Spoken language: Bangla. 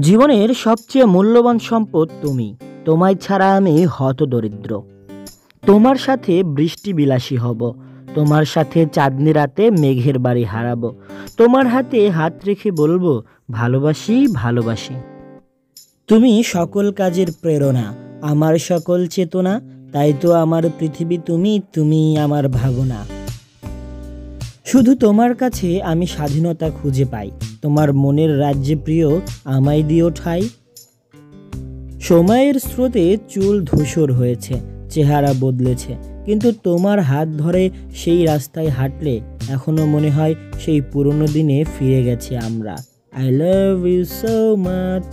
জীবনের সবচেয়ে মূল্যবান সম্পদ তুমি। তোমায় ছাড়া আমি হত দরিদ্র। তোমার সাথে বৃষ্টি বিলাসী হব। তোমার সাথে চাঁদনি রাতে মেঘের বাড়ি হারাবো। তোমার হাতে হাত রেখে বলব, ভালোবাসি ভালোবাসি। তুমি সকল কাজের প্রেরণা, আমার সকল চেতনা, তাই তো আমার পৃথিবী তুমি তুমি আমার ভাবনা। শুধু তোমার কাছে আমি স্বাধীনতা খুঁজে পাই। তোমার মনের রাজ্যে প্রিয় আমায় দিও ঠাই। সময়ের স্রোতে চুল ধূসর হয়েছে, চেহারা বদলেছে, কিন্তু তোমার হাত ধরে সেই রাস্তায় হাঁটলে এখনও মনে হয় সেই পুরনো দিনে ফিরে গেছি আমরা। I love you so much